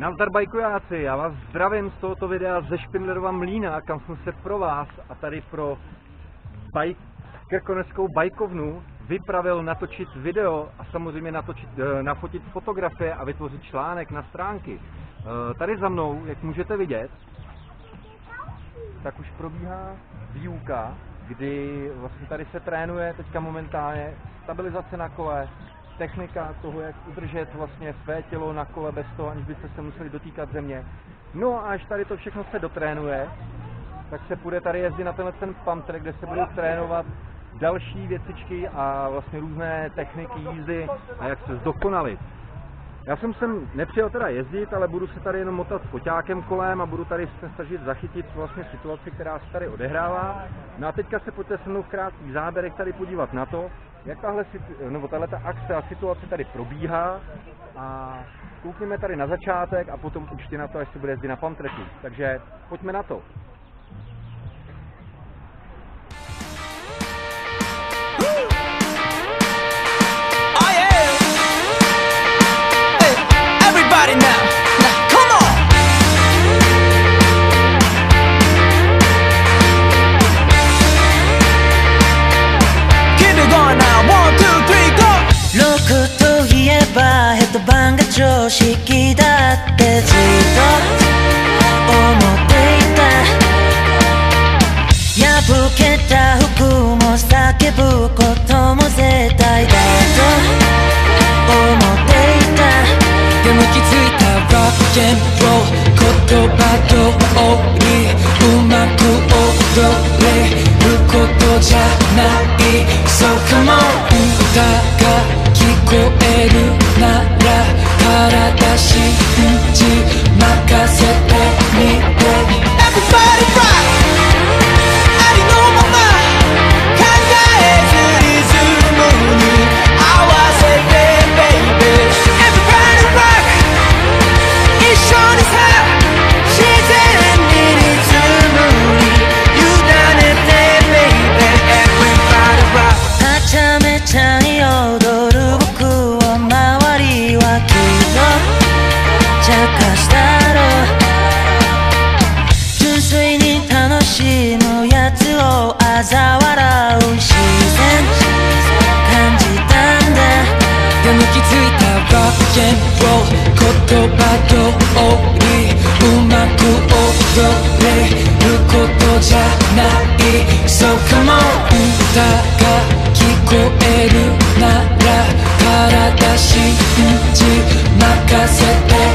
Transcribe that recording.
Nazdar bajkojáci, já vás zdravím z tohoto videa ze Špindlerova mlína, kam jsem se pro vás a tady pro bajk, krkoneskou bajkovnu vypravil natočit video a samozřejmě natočit, eh, nafotit fotografie a vytvořit článek na stránky. Eh, tady za mnou, jak můžete vidět, tak už probíhá výuka, kdy vlastně tady se trénuje teďka momentálně stabilizace na kole, technika toho, jak udržet vlastně své tělo na kole bez toho, aniž byste se museli dotýkat země. No a až tady to všechno se dotrénuje, tak se půjde tady jezdit na tenhle ten pump kde se budou trénovat další věcičky a vlastně různé techniky jízdy a jak se zdokonalit. Já jsem sem nepřijel teda jezdit, ale budu se tady jenom motat s foťákem kolem a budu tady se snažit zachytit vlastně situaci, která se tady odehrává. No a teďka se pojďte se mnou v krátkých záběrech tady podívat na to, jak tahle, nebo tahle ta akce a situace tady probíhá a koukněme tady na začátek a potom určitě na to, až se bude jezdit na pantretu. Takže pojďme na to. ばヘッドバンが常識だってずっと思っていた。破けた服も叫ぶことも絶対だと思っていた。でも気づいたロックンロー言葉通りうまく踊れることじゃない嘲笑う自然感じたんだ。がむきついたバックンロ言葉通り。うまく踊れることじゃない。So come on 歌が聞こえるなら。体信じ任せて。